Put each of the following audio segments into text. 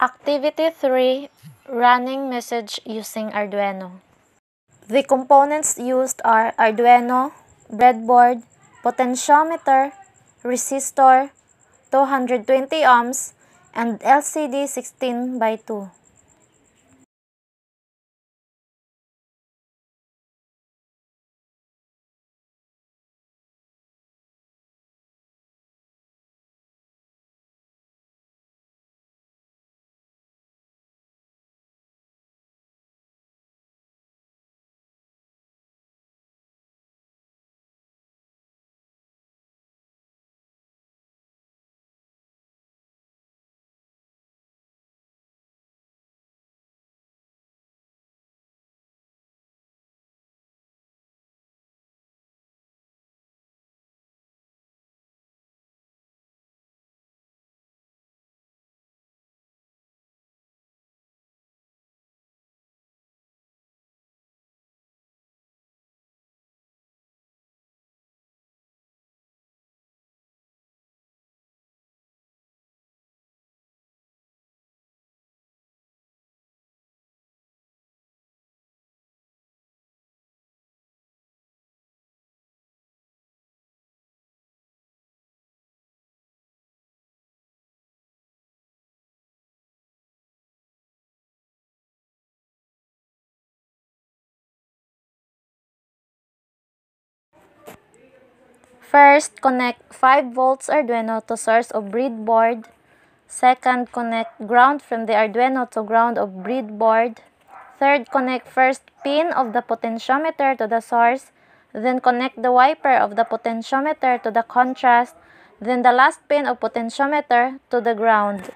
Activity 3 Running Message using Arduino. The components used are Arduino, breadboard, potentiometer, resistor, 220 ohms, and LCD 16 by 2. First, connect 5 volts Arduino to source of breadboard. Second, connect ground from the Arduino to ground of breadboard. Third, connect first pin of the potentiometer to the source. Then connect the wiper of the potentiometer to the contrast. Then the last pin of potentiometer to the ground.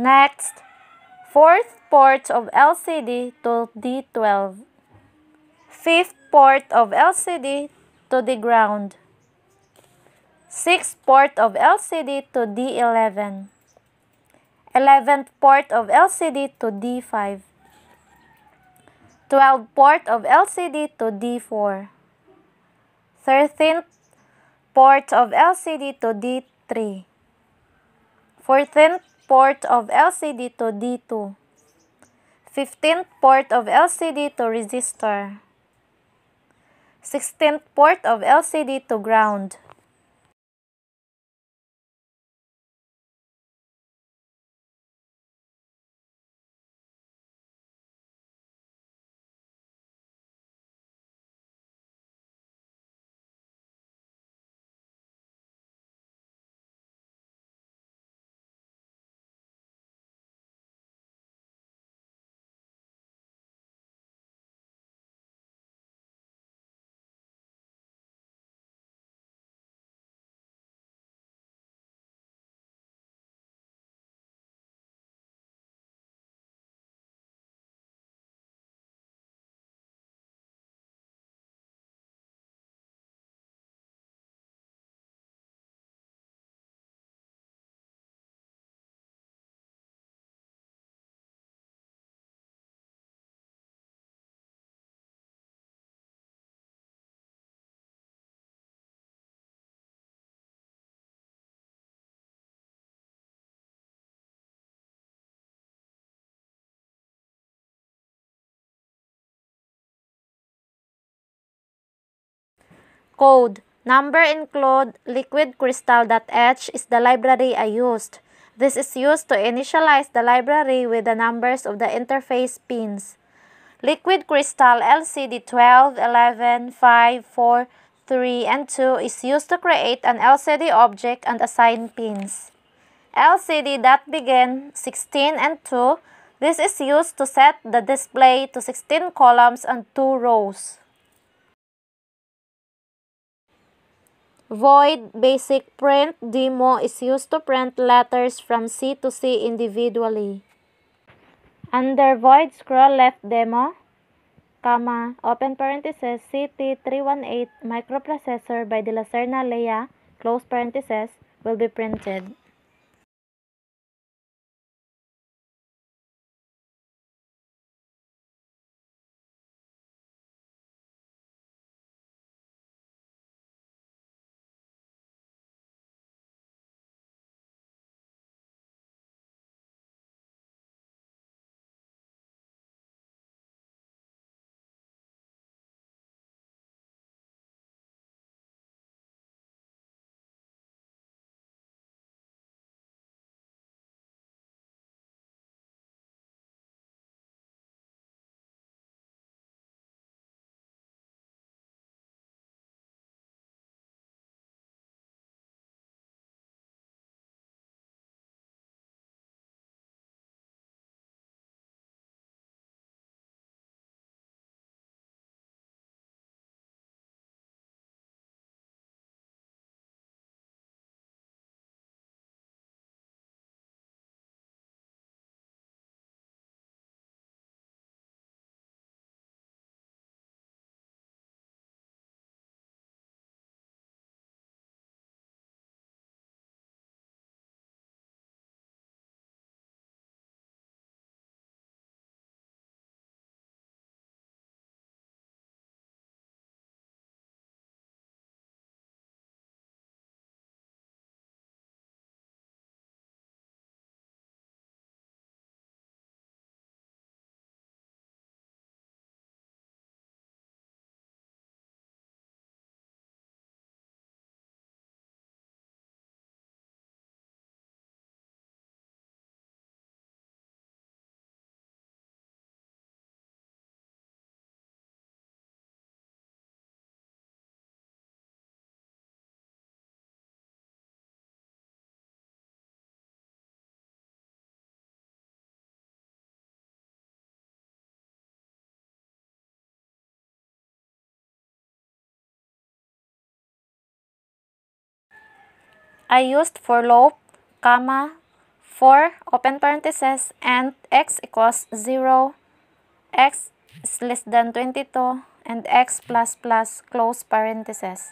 Next, fourth port of LCD to D12. Fifth port of LCD to the ground. Sixth port of LCD to D11. 11th port of LCD to D5. 12th port of LCD to D4. 13th port of LCD to D3. 14th port of LCD to D2. 15th port of LCD to resistor. 16th port of LCD to ground. Code Number include liquid crystal.h is the library I used. This is used to initialize the library with the numbers of the interface pins. Liquid crystal LCD 12, 11, 5, 4, 3, and 2 is used to create an LCD object and assign pins. LCD.begin 16 and 2 this is used to set the display to 16 columns and 2 rows. Void Basic Print Demo is used to print letters from C to C individually. Under Void scroll left Demo, comma, open parenthesis CT318 microprocessor by De La Serna Lea, close parenthesis, will be printed. I used for loop, comma, 4, open parenthesis, and x equals 0, x is less than 22, and x plus plus close parenthesis.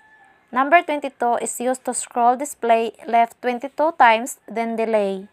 Number 22 is used to scroll display left 22 times, then delay.